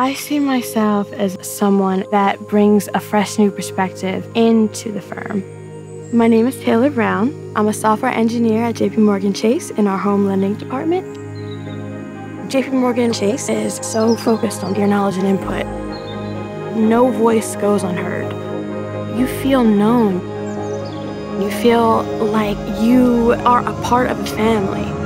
I see myself as someone that brings a fresh new perspective into the firm. My name is Taylor Brown. I'm a software engineer at JP Morgan Chase in our home lending department. JP Morgan Chase is so focused on your knowledge and input. No voice goes unheard. You feel known. You feel like you are a part of a family.